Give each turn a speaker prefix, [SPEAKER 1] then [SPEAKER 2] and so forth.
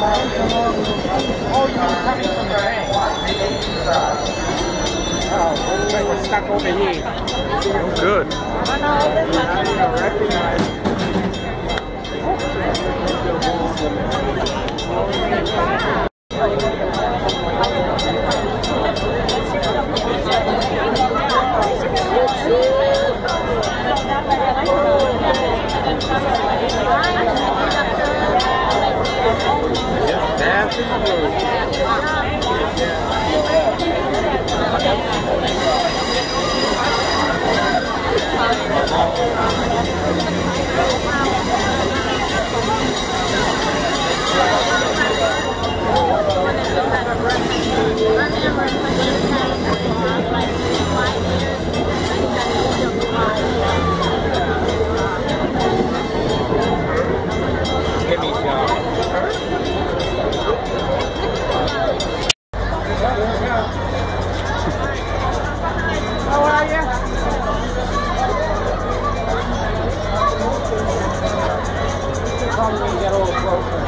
[SPEAKER 1] Oh, stuck over here.
[SPEAKER 2] Good.
[SPEAKER 1] Probably get a